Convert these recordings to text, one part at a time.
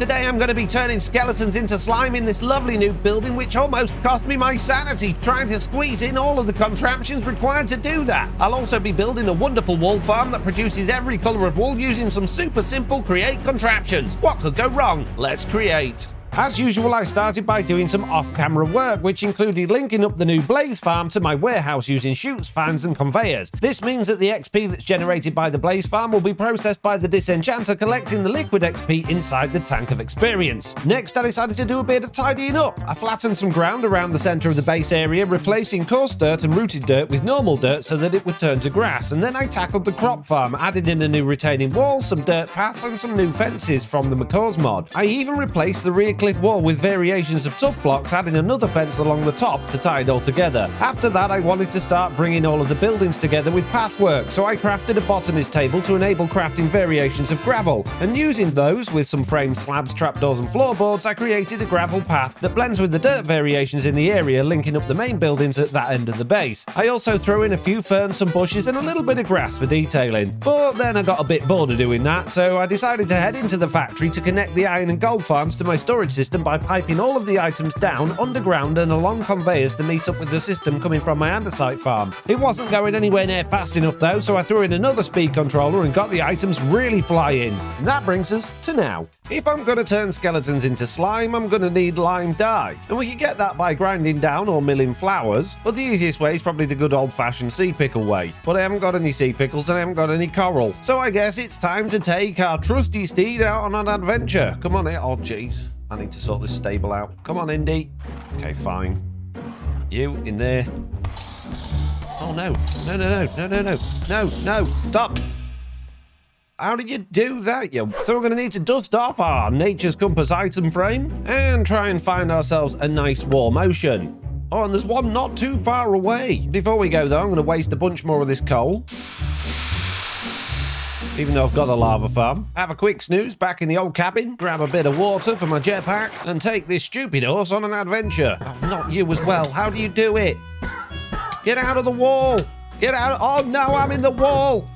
Today I'm going to be turning skeletons into slime in this lovely new building which almost cost me my sanity trying to squeeze in all of the contraptions required to do that. I'll also be building a wonderful wool farm that produces every colour of wool using some super simple create contraptions. What could go wrong? Let's create. As usual, I started by doing some off-camera work, which included linking up the new Blaze farm to my warehouse using chutes, fans and conveyors. This means that the XP that's generated by the Blaze farm will be processed by the Disenchanter, collecting the liquid XP inside the tank of experience. Next, I decided to do a bit of tidying up. I flattened some ground around the centre of the base area, replacing coarse dirt and rooted dirt with normal dirt so that it would turn to grass, and then I tackled the crop farm, added in a new retaining wall, some dirt paths and some new fences from the Macaw's mod. I even replaced the rear cliff wall with variations of tough blocks, adding another fence along the top to tie it all together. After that, I wanted to start bringing all of the buildings together with pathwork, so I crafted a botanist table to enable crafting variations of gravel, and using those with some frame slabs, trapdoors and floorboards, I created a gravel path that blends with the dirt variations in the area, linking up the main buildings at that end of the base. I also throw in a few ferns, some bushes and a little bit of grass for detailing. But then I got a bit bored of doing that, so I decided to head into the factory to connect the iron and gold farms to my storage system by piping all of the items down underground and along conveyors to meet up with the system coming from my andesite farm. It wasn't going anywhere near fast enough though, so I threw in another speed controller and got the items really flying. And that brings us to now. If I'm going to turn skeletons into slime, I'm going to need lime dye. And we can get that by grinding down or milling flowers, but the easiest way is probably the good old-fashioned sea pickle way. But I haven't got any sea pickles and I haven't got any coral. So I guess it's time to take our trusty steed out on an adventure. Come on, it. Oh, jeez. I need to sort this stable out. Come on, Indy. Okay, fine. You in there. Oh no. No, no, no, no, no, no. No, no. Stop. How did you do that, you? So we're going to need to dust off our Nature's Compass item frame and try and find ourselves a nice warm ocean. Oh, and there's one not too far away. Before we go, though, I'm going to waste a bunch more of this coal even though I've got a lava farm. Have a quick snooze back in the old cabin, grab a bit of water for my jetpack, and take this stupid horse on an adventure. Oh, not you as well. How do you do it? Get out of the wall! Get out! Oh no, I'm in the wall!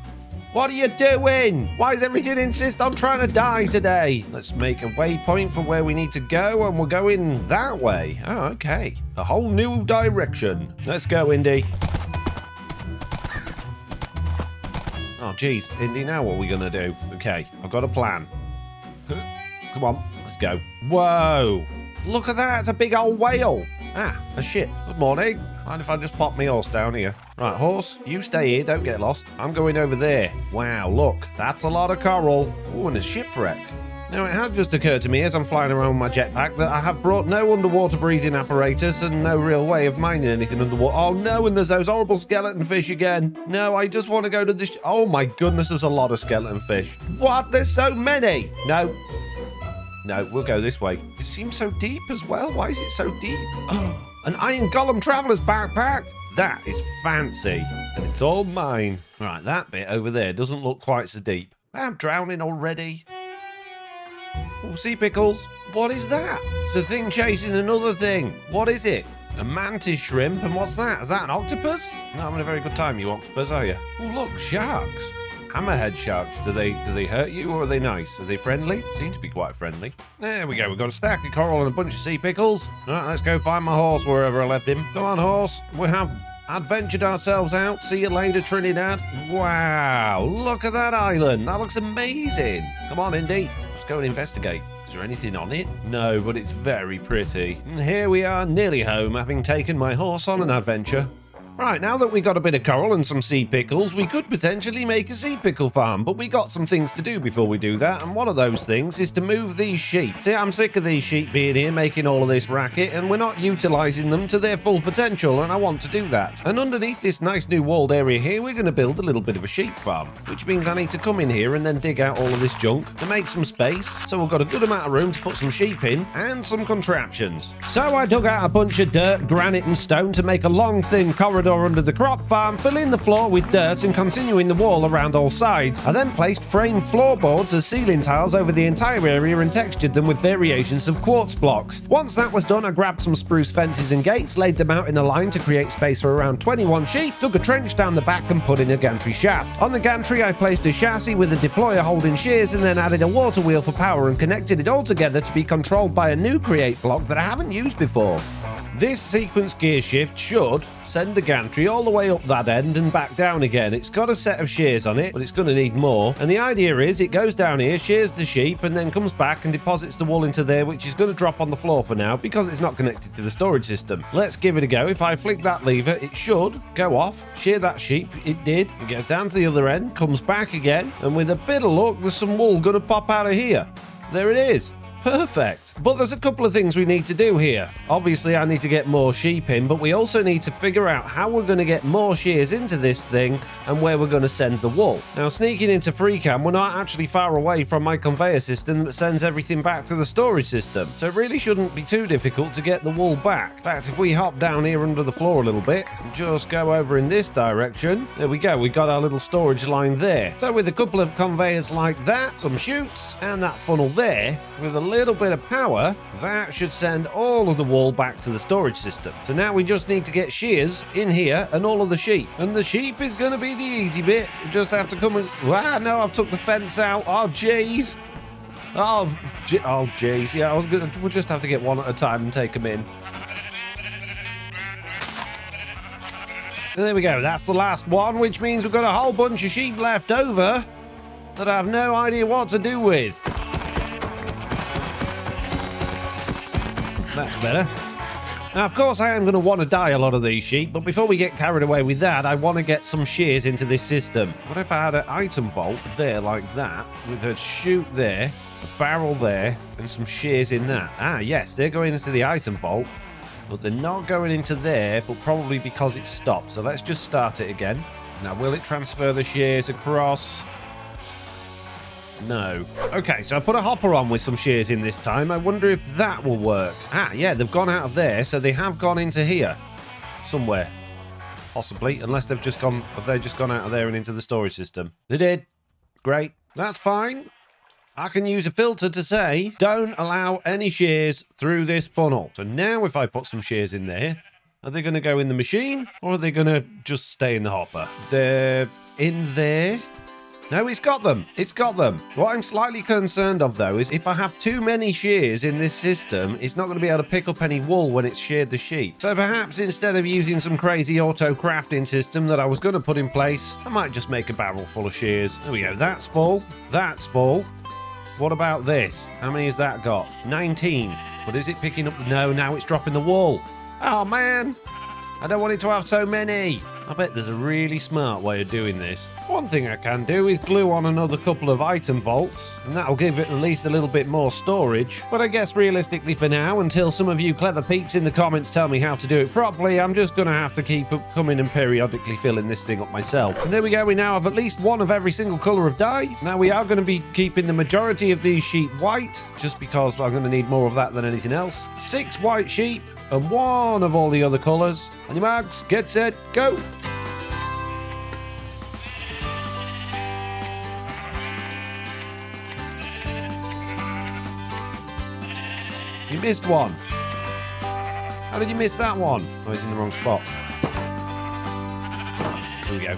What are you doing? Why does everything insist on trying to die today? Let's make a waypoint for where we need to go, and we're going that way. Oh, okay. A whole new direction. Let's go, Indy. Oh, geez. Indy, now what are we going to do? Okay, I've got a plan. Come on, let's go. Whoa! Look at that, it's a big old whale. Ah, a ship. Good morning. Mind if I just pop my horse down here? Right, horse, you stay here, don't get lost. I'm going over there. Wow, look, that's a lot of coral. Oh, and a shipwreck. Now, it has just occurred to me as I'm flying around with my jetpack that I have brought no underwater breathing apparatus and no real way of mining anything underwater. Oh no, and there's those horrible skeleton fish again. No, I just want to go to the... oh my goodness, there's a lot of skeleton fish. What? There's so many. No. No, we'll go this way. It seems so deep as well. Why is it so deep? Oh, an Iron Golem Traveler's backpack. That is fancy. And it's all mine. Right, that bit over there doesn't look quite so deep. I'm drowning already. Oh, sea pickles. What is that? It's a thing chasing another thing. What is it? A mantis shrimp, and what's that? Is that an octopus? Not having a very good time, you octopus, are you? Oh, look, sharks. Hammerhead sharks. Do they do they hurt you or are they nice? Are they friendly? Seem to be quite friendly. There we go. We've got a stack of coral and a bunch of sea pickles. All right, let's go find my horse wherever I left him. Come on, horse. We have adventured ourselves out. See you later, Trinidad. Wow, look at that island. That looks amazing. Come on, Indy. Let's go and investigate. Is there anything on it? No, but it's very pretty. And here we are, nearly home, having taken my horse on an adventure. Right, now that we got a bit of coral and some sea pickles, we could potentially make a sea pickle farm, but we got some things to do before we do that, and one of those things is to move these sheep. See, I'm sick of these sheep being here making all of this racket, and we're not utilising them to their full potential, and I want to do that. And underneath this nice new walled area here, we're going to build a little bit of a sheep farm, which means I need to come in here and then dig out all of this junk to make some space, so we've got a good amount of room to put some sheep in, and some contraptions. So I dug out a bunch of dirt, granite and stone to make a long thin corridor corridor under the crop farm, filling the floor with dirt and continuing the wall around all sides. I then placed frame floorboards as ceiling tiles over the entire area and textured them with variations of quartz blocks. Once that was done, I grabbed some spruce fences and gates, laid them out in a line to create space for around 21 sheep, dug a trench down the back and put in a gantry shaft. On the gantry, I placed a chassis with a deployer holding shears and then added a water wheel for power and connected it all together to be controlled by a new create block that I haven't used before. This sequence gear shift should send the gantry all the way up that end and back down again. It's got a set of shears on it, but it's going to need more. And the idea is it goes down here, shears the sheep, and then comes back and deposits the wool into there, which is going to drop on the floor for now because it's not connected to the storage system. Let's give it a go. If I flick that lever, it should go off, shear that sheep. It did. It gets down to the other end, comes back again, and with a bit of luck, there's some wool going to pop out of here. There it is. Perfect. But there's a couple of things we need to do here. Obviously, I need to get more sheep in, but we also need to figure out how we're going to get more shears into this thing and where we're going to send the wool. Now, sneaking into FreeCam, we're not actually far away from my conveyor system that sends everything back to the storage system, so it really shouldn't be too difficult to get the wool back. In fact, if we hop down here under the floor a little bit, just go over in this direction, there we go, We've got our little storage line there. So with a couple of conveyors like that, some chutes, and that funnel there, with a little bit of power, that should send all of the wool back to the storage system. So now we just need to get shears in here and all of the sheep. And the sheep is going to be the easy bit. We just have to come and... Ah, no, I've took the fence out. Oh, jeez. Oh, oh, jeez. Yeah, I was gonna. We'll just have to get one at a time and take them in. And there we go. That's the last one, which means we've got a whole bunch of sheep left over that I have no idea what to do with. That's better. Now, of course, I am going to want to dye a lot of these sheep, but before we get carried away with that, I want to get some shears into this system. What if I had an item vault there like that, with a chute there, a barrel there, and some shears in that? Ah, yes, they're going into the item vault, but they're not going into there, but probably because it's stopped. So let's just start it again. Now, will it transfer the shears across? No. Okay, so I put a hopper on with some shears in this time. I wonder if that will work. Ah, yeah, they've gone out of there, so they have gone into here. Somewhere. Possibly, unless they've just gone, if they've just gone out of there and into the storage system. They did. Great. That's fine. I can use a filter to say, don't allow any shears through this funnel. So now if I put some shears in there, are they going to go in the machine or are they going to just stay in the hopper? They're in there. No, it's got them. It's got them. What I'm slightly concerned of, though, is if I have too many shears in this system, it's not going to be able to pick up any wool when it's sheared the sheep. So perhaps instead of using some crazy auto crafting system that I was going to put in place, I might just make a barrel full of shears. There we go. That's full. That's full. What about this? How many has that got? 19. But is it picking up? No, now it's dropping the wool. Oh, man. I don't want it to have so many. I bet there's a really smart way of doing this. One thing I can do is glue on another couple of item vaults, and that'll give it at least a little bit more storage. But I guess realistically for now, until some of you clever peeps in the comments tell me how to do it properly, I'm just going to have to keep coming and periodically filling this thing up myself. And there we go, we now have at least one of every single colour of dye. Now we are going to be keeping the majority of these sheep white, just because I'm going to need more of that than anything else. Six white sheep, and one of all the other colours. On your marks, get set, go! Missed one. How did you miss that one? Oh, he's in the wrong spot. Here we go.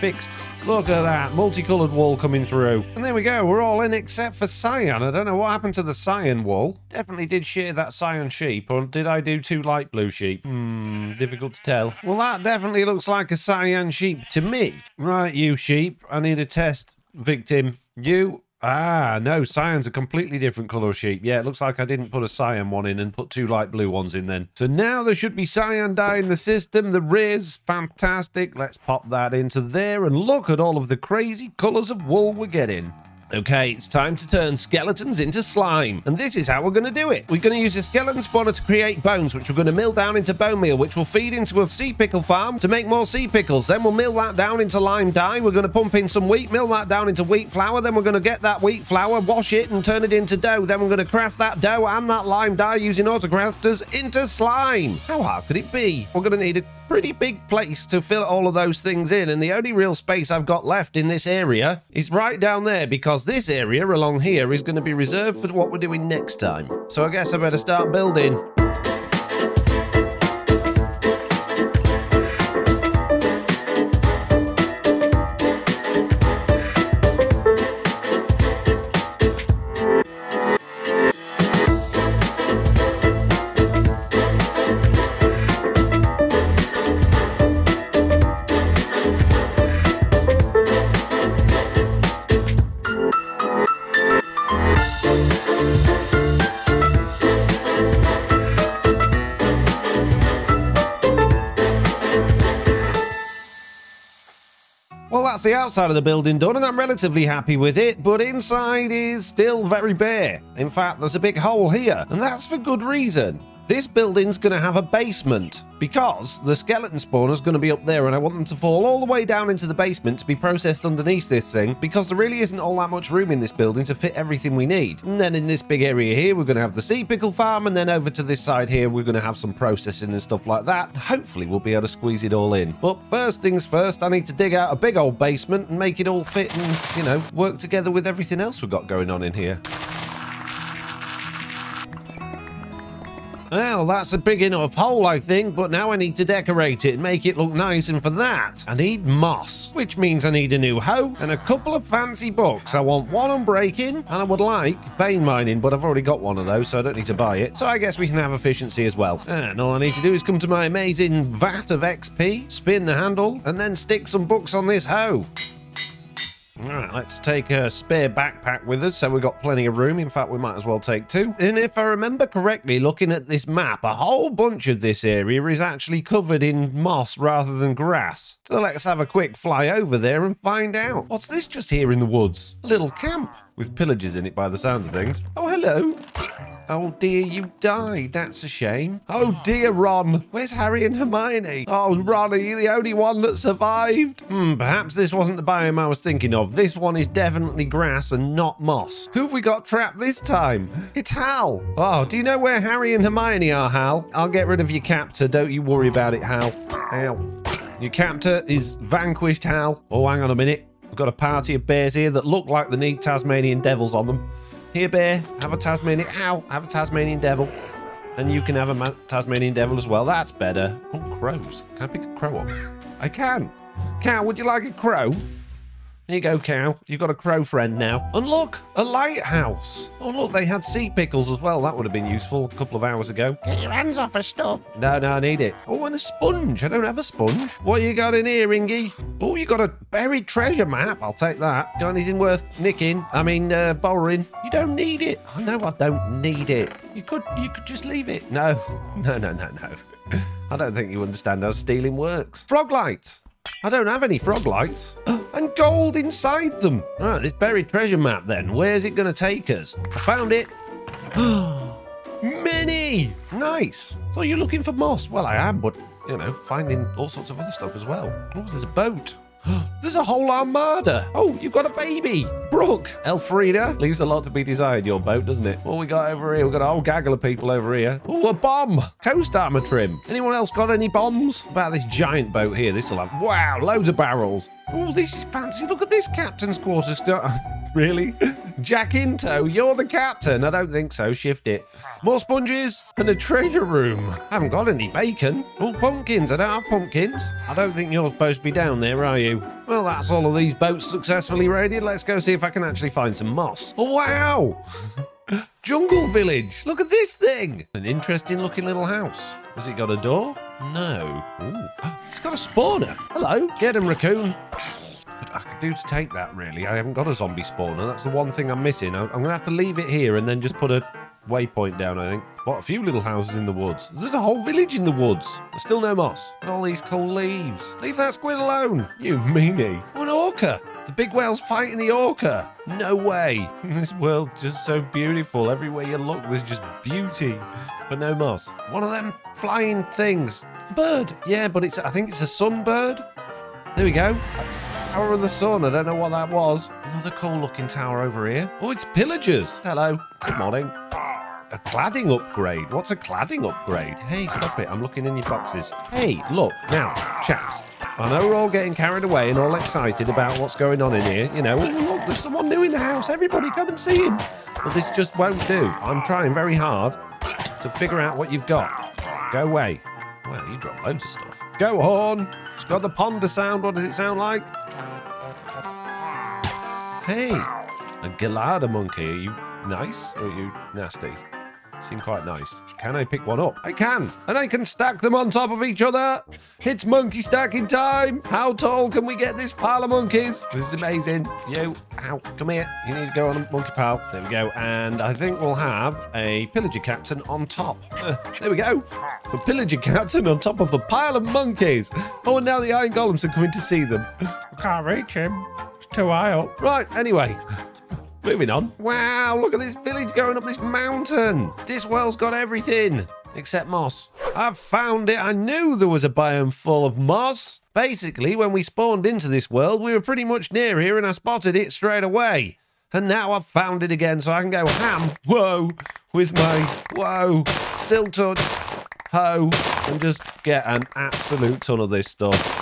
Fixed. Look at that, multicolored wall coming through. And there we go, we're all in except for cyan. I don't know what happened to the cyan wall. Definitely did shear that cyan sheep, or did I do two light blue sheep? Hmm, difficult to tell. Well, that definitely looks like a cyan sheep to me. Right, you sheep, I need a test victim. You Ah, no, cyan's a completely different colour sheep. Yeah, it looks like I didn't put a cyan one in and put two light blue ones in then. So now there should be cyan dye in the system. The Riz, fantastic. Let's pop that into there and look at all of the crazy colours of wool we're getting. Okay, it's time to turn skeletons into slime. And this is how we're going to do it. We're going to use a skeleton spawner to create bones, which we're going to mill down into bone meal, which will feed into a sea pickle farm to make more sea pickles. Then we'll mill that down into lime dye. We're going to pump in some wheat, mill that down into wheat flour. Then we're going to get that wheat flour, wash it, and turn it into dough. Then we're going to craft that dough and that lime dye using autocrafters into slime. How hard could it be? We're going to need a pretty big place to fill all of those things in, and the only real space I've got left in this area is right down there because this area along here is going to be reserved for what we're doing next time. So I guess I better start building. That's the outside of the building done, and I'm relatively happy with it, but inside is still very bare. In fact, there's a big hole here, and that's for good reason. This building's going to have a basement because the skeleton spawner's going to be up there and I want them to fall all the way down into the basement to be processed underneath this thing because there really isn't all that much room in this building to fit everything we need. And then in this big area here, we're going to have the sea pickle farm and then over to this side here, we're going to have some processing and stuff like that. Hopefully we'll be able to squeeze it all in. But first things first, I need to dig out a big old basement and make it all fit and, you know, work together with everything else we've got going on in here. Well, that's a big enough hole, I think, but now I need to decorate it and make it look nice, and for that, I need moss, which means I need a new hoe and a couple of fancy books. I want one on breaking, and I would like vein mining, but I've already got one of those, so I don't need to buy it. So I guess we can have efficiency as well. And all I need to do is come to my amazing vat of XP, spin the handle, and then stick some books on this hoe. Alright, let's take a spare backpack with us so we've got plenty of room. In fact, we might as well take two. And if I remember correctly, looking at this map, a whole bunch of this area is actually covered in moss rather than grass. So let's have a quick fly over there and find out. What's this just here in the woods? A little camp with pillages in it by the sound of things. Oh, hello. Oh dear, you died. That's a shame. Oh dear, Ron. Where's Harry and Hermione? Oh, Ron, are you the only one that survived? Hmm, perhaps this wasn't the biome I was thinking of. This one is definitely grass and not moss. Who have we got trapped this time? It's Hal. Oh, do you know where Harry and Hermione are, Hal? I'll get rid of your captor. Don't you worry about it, Hal. Ow. Your captor is vanquished, Hal. Oh, hang on a minute. We've got a party of bears here that look like they need Tasmanian devils on them. Here, bear, have a Tasmanian. Ow, have a Tasmanian devil. And you can have a Tasmanian devil as well. That's better. Oh, crows. Can I pick a crow up? I can. Cow, would you like a crow? Here you go, cow. You've got a crow friend now. And look, a lighthouse. Oh, look, they had sea pickles as well. That would have been useful a couple of hours ago. Get your hands off her stuff. No, no, I need it. Oh, and a sponge. I don't have a sponge. What you got in here, Ingy? Oh, you got a buried treasure map. I'll take that. Got anything worth nicking? I mean, uh, borrowing? You don't need it. I know I don't need it. You could, you could just leave it. No, no, no, no, no. I don't think you understand how stealing works. Frog lights. I don't have any frog lights. gold inside them. Right, this buried treasure map then. Where's it going to take us? I found it. Mini! Nice. So you're looking for moss? Well, I am, but, you know, finding all sorts of other stuff as well. Oh, there's a boat. There's a whole armada. Oh, you've got a baby. Brooke. Elfrida. Leaves a lot to be desired, your boat, doesn't it? What we got over here? We've got a whole gaggle of people over here. Oh, a bomb. Coast armor trim. Anyone else got any bombs? What about this giant boat here? This will have, wow, loads of barrels. Oh, this is fancy. Look at this captain's quarters. Really? Jack Into, you're the captain. I don't think so. Shift it. More sponges and a treasure room. I haven't got any bacon. Oh, pumpkins. I don't have pumpkins. I don't think you're supposed to be down there, are you? Well, that's all of these boats successfully raided. Let's go see if I can actually find some moss. Oh, wow. Jungle Village. Look at this thing. An interesting looking little house. Has it got a door? No. Ooh. It's got a spawner. Hello. Get him, raccoon. I could do to take that, really. I haven't got a zombie spawner. That's the one thing I'm missing. I'm going to have to leave it here and then just put a waypoint down, I think. What, a few little houses in the woods. There's a whole village in the woods. There's still no moss. And all these cool leaves. Leave that squid alone, you meanie. Oh, an orca. The big whale's fighting the orca. No way. This world's just so beautiful. Everywhere you look, there's just beauty. But no moss. One of them flying things. A bird. Yeah, but it's I think it's a sunbird. There we go. Tower of the Sun. I don't know what that was. Another cool looking tower over here. Oh, it's pillagers. Hello. Good morning. A cladding upgrade. What's a cladding upgrade? Hey, stop it. I'm looking in your boxes. Hey, look. Now, chaps, I know we're all getting carried away and all excited about what's going on in here. You know, look, there's someone new in the house. Everybody come and see him. But this just won't do. I'm trying very hard to figure out what you've got. Go away. Well, you dropped loads of stuff. Go on. It's got the ponder sound. What does it sound like? Hey, a Gelada monkey. Are you nice or are you nasty? Seem quite nice. Can I pick one up? I can. And I can stack them on top of each other. It's monkey stacking time. How tall can we get this pile of monkeys? This is amazing. You, ow, come here. You need to go on a monkey pal. There we go. And I think we'll have a pillager captain on top. Uh, there we go. A pillager captain on top of a pile of monkeys. Oh, and now the iron golems are coming to see them. I can't reach him. Too high up. Right, anyway. Moving on. Wow, look at this village going up this mountain. This world's got everything except moss. I've found it. I knew there was a biome full of moss. Basically, when we spawned into this world, we were pretty much near here and I spotted it straight away. And now I've found it again, so I can go ham, whoa, with my, whoa, silk touch, hoe, and just get an absolute ton of this stuff.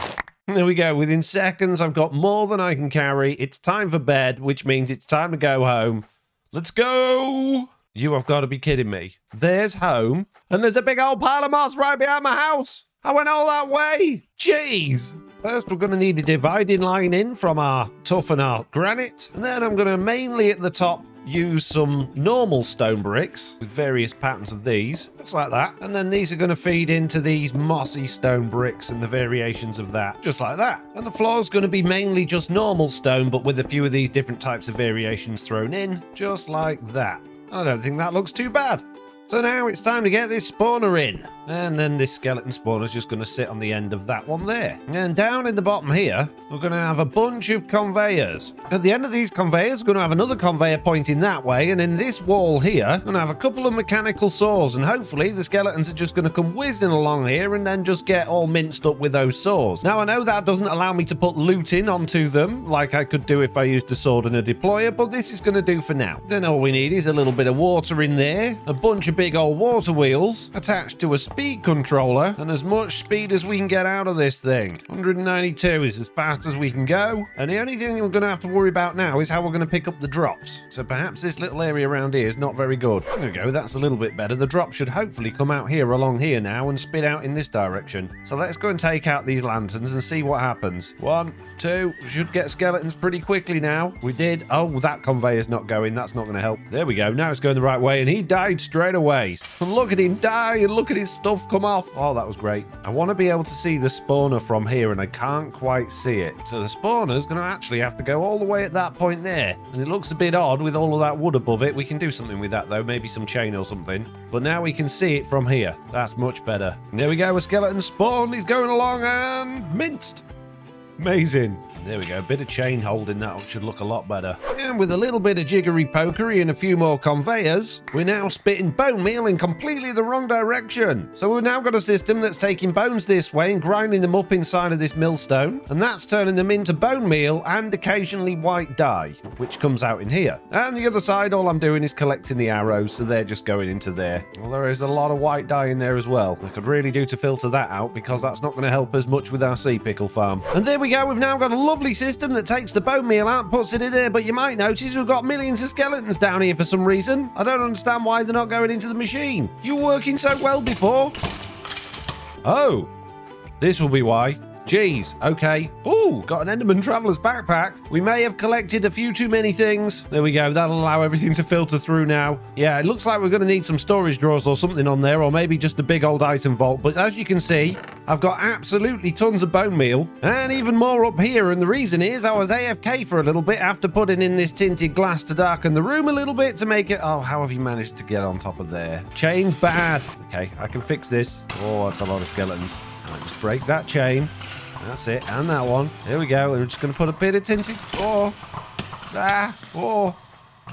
There we go. Within seconds, I've got more than I can carry. It's time for bed, which means it's time to go home. Let's go! You have got to be kidding me. There's home, and there's a big old pile of moss right behind my house. I went all that way. Jeez. First, we're going to need a dividing line in from our tuff and our granite. And then I'm going to mainly at the top use some normal stone bricks with various patterns of these, just like that. And then these are going to feed into these mossy stone bricks and the variations of that, just like that. And the floor is going to be mainly just normal stone, but with a few of these different types of variations thrown in, just like that. And I don't think that looks too bad. So now it's time to get this spawner in. And then this skeleton spawner is just going to sit on the end of that one there. And down in the bottom here, we're going to have a bunch of conveyors. At the end of these conveyors, we're going to have another conveyor pointing that way. And in this wall here, we're going to have a couple of mechanical saws. And hopefully the skeletons are just going to come whizzing along here and then just get all minced up with those saws. Now, I know that doesn't allow me to put loot in onto them like I could do if I used a sword and a deployer, but this is going to do for now. Then all we need is a little bit of water in there, a bunch of big old water wheels attached to a speed controller and as much speed as we can get out of this thing. 192 is as fast as we can go. And the only thing we're going to have to worry about now is how we're going to pick up the drops. So perhaps this little area around here is not very good. There we go, that's a little bit better. The drop should hopefully come out here along here now and spit out in this direction. So let's go and take out these lanterns and see what happens. One, two, should get skeletons pretty quickly now. We did. Oh, that conveyor's not going. That's not going to help. There we go. Now it's going the right way and he died straight away. And look at him die and look at his stuff come off. Oh, that was great. I want to be able to see the spawner from here and I can't quite see it. So the spawner's going to actually have to go all the way at that point there. And it looks a bit odd with all of that wood above it. We can do something with that though, maybe some chain or something. But now we can see it from here. That's much better. And there we go, a skeleton spawn. He's going along and minced. Amazing. There we go, a bit of chain holding that should look a lot better. And with a little bit of jiggery pokery and a few more conveyors, we're now spitting bone meal in completely the wrong direction. So we've now got a system that's taking bones this way and grinding them up inside of this millstone, and that's turning them into bone meal and occasionally white dye, which comes out in here. And the other side, all I'm doing is collecting the arrows, so they're just going into there. Well, there is a lot of white dye in there as well. I could really do to filter that out because that's not going to help us much with our sea pickle farm. And there we go, we've now got a lovely system that takes the bone meal out puts it in there, but you might notice we've got millions of skeletons down here for some reason. I don't understand why they're not going into the machine. You were working so well before. Oh, this will be why. Geez, okay. Ooh, got an Enderman Traveler's backpack. We may have collected a few too many things. There we go. That'll allow everything to filter through now. Yeah, it looks like we're going to need some storage drawers or something on there, or maybe just a big old item vault. But as you can see, I've got absolutely tons of bone meal and even more up here. And the reason is I was AFK for a little bit after putting in this tinted glass to darken the room a little bit to make it... Oh, how have you managed to get on top of there? Chain bad. Okay, I can fix this. Oh, that's a lot of skeletons. I'll just break that chain. That's it. And that one. Here we go. We're just going to put a bit of tinted. Oh. Ah. Oh.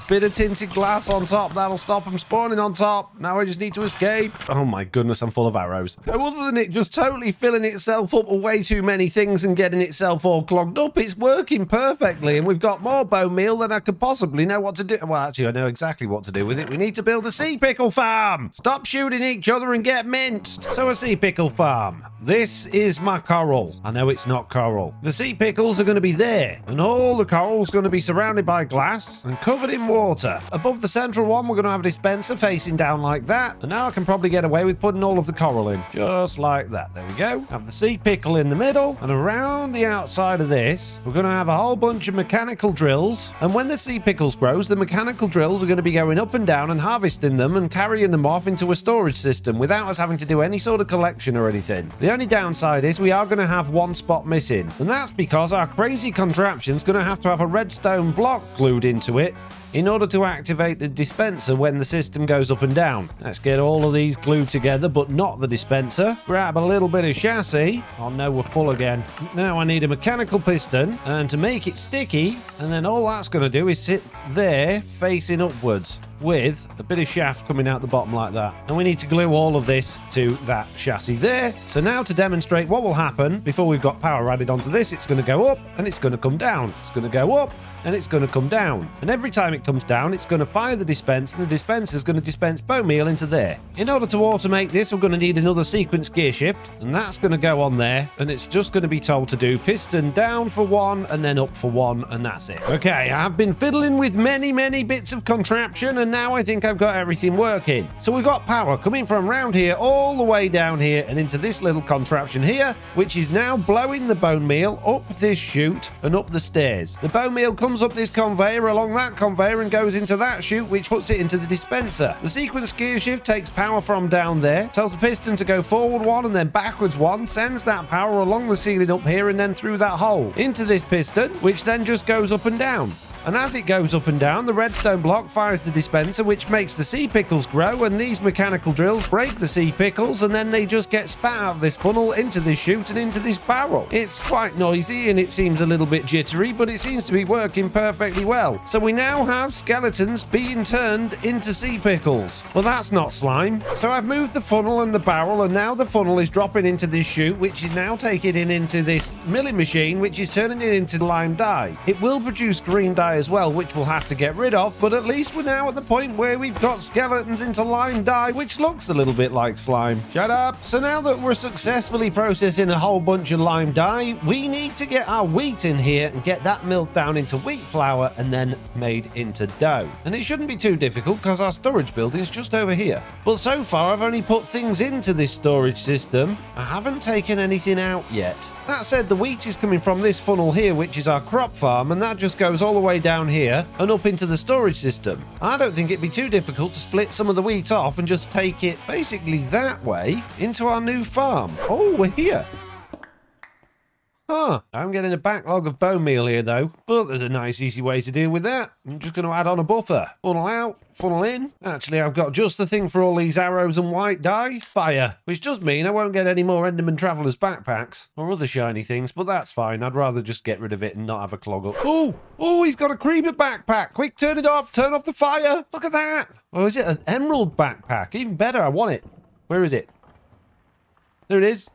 Bit of tinted glass on top. That'll stop them spawning on top. Now I just need to escape. Oh my goodness, I'm full of arrows. So other than it just totally filling itself up with way too many things and getting itself all clogged up, it's working perfectly. And we've got more bone meal than I could possibly know what to do. Well, actually, I know exactly what to do with it. We need to build a sea pickle farm. Stop shooting each other and get minced. So a sea pickle farm. This is my coral. I know it's not coral. The sea pickles are going to be there, and all the coral's going to be surrounded by glass and covered in water. Above the central one, we're going to have a dispenser facing down like that, and now I can probably get away with putting all of the coral in, just like that. There we go. Have the sea pickle in the middle, and around the outside of this, we're going to have a whole bunch of mechanical drills, and when the sea pickles grows, the mechanical drills are going to be going up and down and harvesting them and carrying them off into a storage system without us having to do any sort of collection or anything. The only downside is we are going to have one spot missing, and that's because our crazy contraption's going to have to have a redstone block glued into it in order to activate the dispenser when the system goes up and down. Let's get all of these glued together, but not the dispenser. Grab a little bit of chassis. Oh no, we're full again. Now I need a mechanical piston, and to make it sticky, and then all that's going to do is sit there facing upwards with a bit of shaft coming out the bottom like that. And we need to glue all of this to that chassis there. So now to demonstrate what will happen before we've got power added onto this, it's going to go up and it's going to come down. It's going to go up and it's going to come down. And every time it comes down, it's going to fire the dispense, and the dispenser is going to dispense bone meal into there. In order to automate this, we're going to need another sequence gear shift, and that's going to go on there, and it's just going to be told to do piston down for one, and then up for one, and that's it. Okay, I've been fiddling with many, many bits of contraption, and now I think I've got everything working. So we've got power coming from round here all the way down here and into this little contraption here, which is now blowing the bone meal up this chute and up the stairs. The bone meal comes comes up this conveyor along that conveyor and goes into that chute, which puts it into the dispenser. The sequence gear shift takes power from down there, tells the piston to go forward one and then backwards one, sends that power along the ceiling up here and then through that hole into this piston, which then just goes up and down. And as it goes up and down, the redstone block fires the dispenser, which makes the sea pickles grow, and these mechanical drills break the sea pickles, and then they just get spat out of this funnel into this chute and into this barrel. It's quite noisy and it seems a little bit jittery, but it seems to be working perfectly well. So we now have skeletons being turned into sea pickles. Well, that's not slime. So I've moved the funnel and the barrel, and now the funnel is dropping into this chute, which is now taking it into this milling machine, which is turning it into lime dye. It will produce green dye as well, which we'll have to get rid of, but at least we're now at the point where we've got skeletons into lime dye, which looks a little bit like slime. Shut up! So now that we're successfully processing a whole bunch of lime dye, we need to get our wheat in here and get that milled down into wheat flour and then made into dough. And it shouldn't be too difficult because our storage building is just over here. But so far I've only put things into this storage system. I haven't taken anything out yet. That said, the wheat is coming from this funnel here, which is our crop farm, and that just goes all the way down here and up into the storage system. I don't think it'd be too difficult to split some of the wheat off and just take it basically that way into our new farm. Oh, we're here. Huh, I'm getting a backlog of bone meal here though, but there's a nice easy way to deal with that. I'm just going to add on a buffer. Funnel out, funnel in. Actually, I've got just the thing for all these arrows and white dye. Fire, which does mean I won't get any more Enderman Travelers backpacks or other shiny things, but that's fine. I'd rather just get rid of it and not have a clog up. Oh, oh, he's got a creeper backpack. Quick, turn it off. Turn off the fire. Look at that. Oh, is it an emerald backpack? Even better, I want it. Where is it? There it is.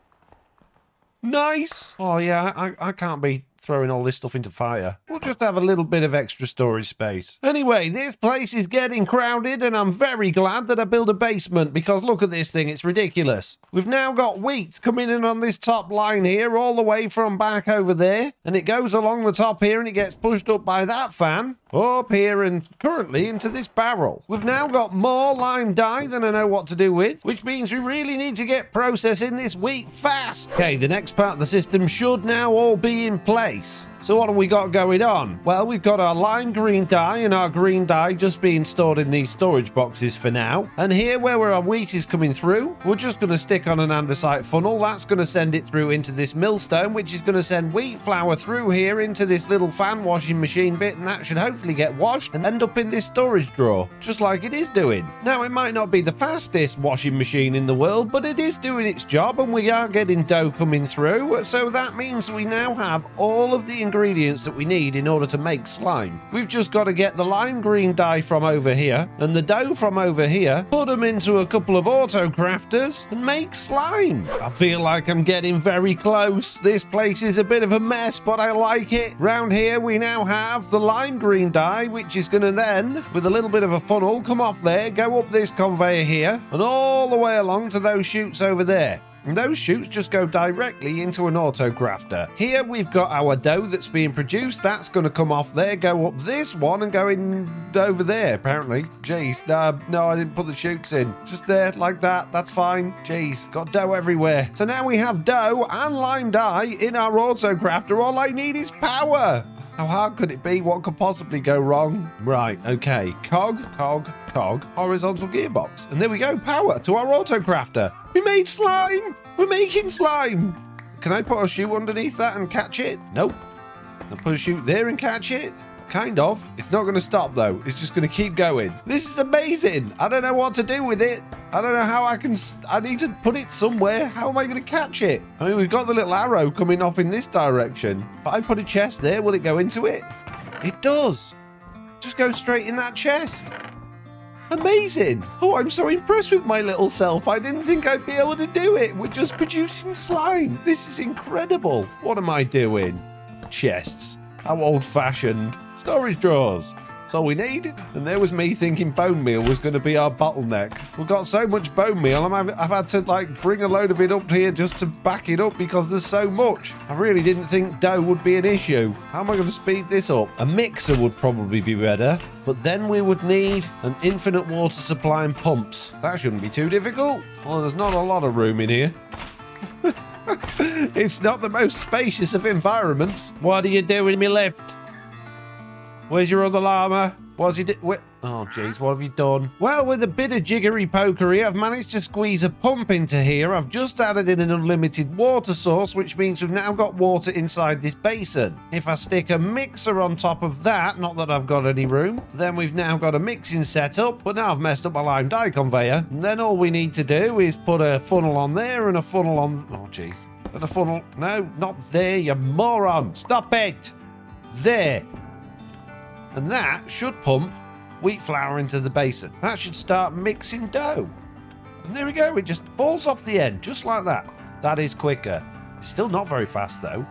Nice. Oh, yeah, I, I can't be throwing all this stuff into fire. We'll just have a little bit of extra storage space. Anyway, this place is getting crowded and I'm very glad that I built a basement because look at this thing, it's ridiculous. We've now got wheat coming in on this top line here all the way from back over there and it goes along the top here and it gets pushed up by that fan up here and currently into this barrel. We've now got more lime dye than I know what to do with, which means we really need to get processing this wheat fast. Okay, the next part of the system should now all be in place. So what have we got going on? Well, we've got our lime green dye and our green dye just being stored in these storage boxes for now. And here where our wheat is coming through, we're just going to stick on an andesite funnel. That's going to send it through into this millstone, which is going to send wheat flour through here into this little fan washing machine bit. And that should hopefully get washed and end up in this storage drawer, just like it is doing. Now, it might not be the fastest washing machine in the world, but it is doing its job and we are getting dough coming through. So that means we now have all of the ingredients that we need in order to make slime. We've just got to get the lime green dye from over here and the dough from over here, put them into a couple of auto crafters and make slime. I feel like I'm getting very close. This place is a bit of a mess, but I like it. Round here, we now have the lime green dye, which is going to then, with a little bit of a funnel, come off there, go up this conveyor here, and all the way along to those chutes over there. Those chutes just go directly into an auto crafter. Here we've got our dough that's being produced. That's going to come off there, go up this one and go in over there, apparently. Jeez, no, no, I didn't put the chutes in. Just there, like that. That's fine. Jeez, got dough everywhere. So now we have dough and lime dye in our auto crafter. All I need is power. How hard could it be? What could possibly go wrong? Right, okay. Cog, cog, cog, horizontal gearbox. And there we go, power to our autocrafter. We made slime! We're making slime! Can I put a shoe underneath that and catch it? Nope. I'll put a shoe there and catch it? Kind of. It's not going to stop though. It's just going to keep going. This is amazing. I don't know what to do with it. I don't know how I can... I need to put it somewhere. How am I going to catch it? I mean, we've got the little arrow coming off in this direction. If I put a chest there, will it go into it? It does. Just go straight in that chest. Amazing. Oh, I'm so impressed with my little self. I didn't think I'd be able to do it. We're just producing slime. This is incredible. What am I doing? Chests. How old-fashioned. Storage drawers. That's all we need. And there was me thinking bone meal was going to be our bottleneck. We've got so much bone meal, i I've had to like bring a load of it up here just to back it up because there's so much. I really didn't think dough would be an issue. How am I going to speed this up? A mixer would probably be better. But then we would need an infinite water supply and pumps. That shouldn't be too difficult. Well, there's not a lot of room in here. it's not the most spacious of environments. What are you doing in my lift? Where's your other llama? What's he do? Oh, jeez, what have you done? Well, with a bit of jiggery pokery, I've managed to squeeze a pump into here. I've just added in an unlimited water source, which means we've now got water inside this basin. If I stick a mixer on top of that, not that I've got any room, then we've now got a mixing setup, but now I've messed up my lime dye conveyor. And then all we need to do is put a funnel on there and a funnel on... Oh, jeez. And a funnel... No, not there, you moron. Stop it. There. And that should pump wheat flour into the basin. That should start mixing dough. And there we go, it just falls off the end, just like that. That is quicker. It's still not very fast though,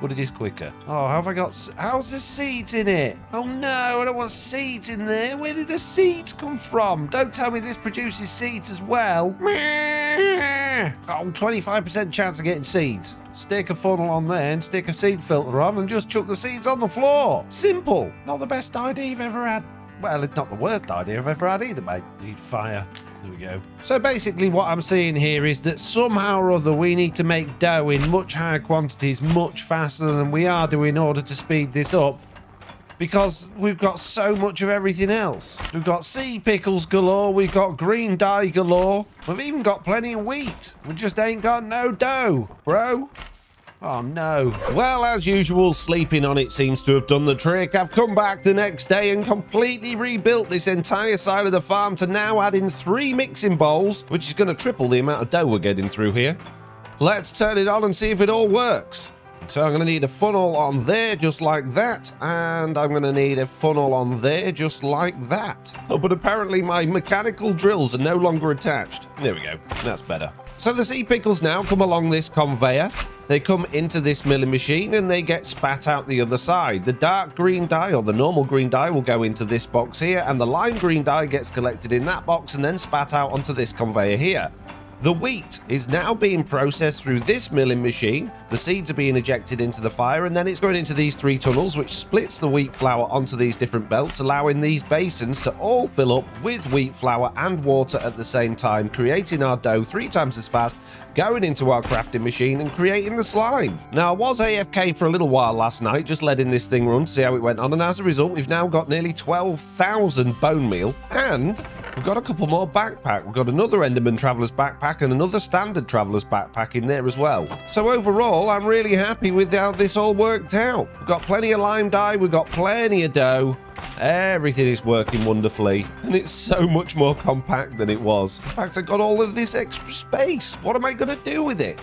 but it is quicker. Oh, have I got, how's the seeds in it? Oh no, I don't want seeds in there. Where did the seeds come from? Don't tell me this produces seeds as well. Oh, 25% chance of getting seeds. Stick a funnel on there and stick a seed filter on and just chuck the seeds on the floor. Simple. Not the best idea you've ever had. Well, it's not the worst idea I've ever had either, mate. Need fire. There we go. So basically what I'm seeing here is that somehow or other we need to make dough in much higher quantities much faster than we are doing in order to speed this up because we've got so much of everything else. We've got sea pickles galore, we've got green dye galore, we've even got plenty of wheat. We just ain't got no dough, bro. Oh no. Well, as usual, sleeping on it seems to have done the trick. I've come back the next day and completely rebuilt this entire side of the farm to now add in three mixing bowls, which is going to triple the amount of dough we're getting through here. Let's turn it on and see if it all works. So I'm going to need a funnel on there just like that, and I'm going to need a funnel on there just like that. Oh, but apparently my mechanical drills are no longer attached. There we go. That's better. So the sea pickles now come along this conveyor. They come into this milling machine and they get spat out the other side. The dark green dye or the normal green dye will go into this box here and the lime green dye gets collected in that box and then spat out onto this conveyor here. The wheat is now being processed through this milling machine. The seeds are being ejected into the fire and then it's going into these three tunnels which splits the wheat flour onto these different belts allowing these basins to all fill up with wheat flour and water at the same time creating our dough three times as fast going into our crafting machine and creating the slime. Now, I was AFK for a little while last night, just letting this thing run, see how it went on, and as a result, we've now got nearly 12,000 bone meal, and we've got a couple more backpack. We've got another Enderman Traveler's backpack and another Standard Traveler's backpack in there as well. So overall, I'm really happy with how this all worked out. We've got plenty of lime dye, we've got plenty of dough, Everything is working wonderfully, and it's so much more compact than it was. In fact, I got all of this extra space. What am I going to do with it?